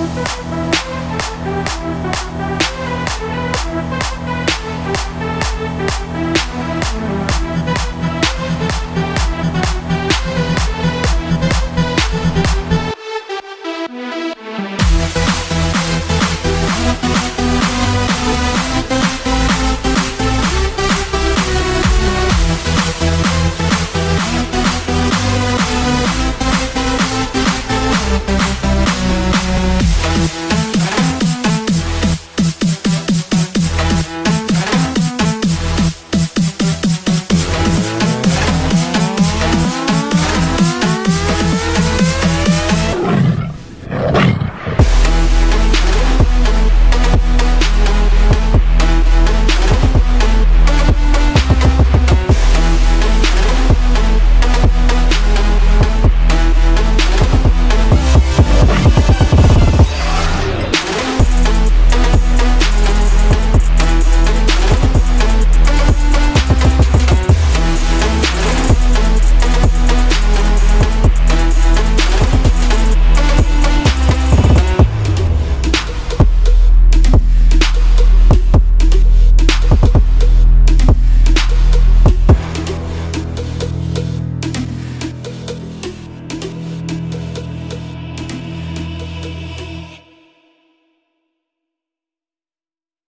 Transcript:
Thank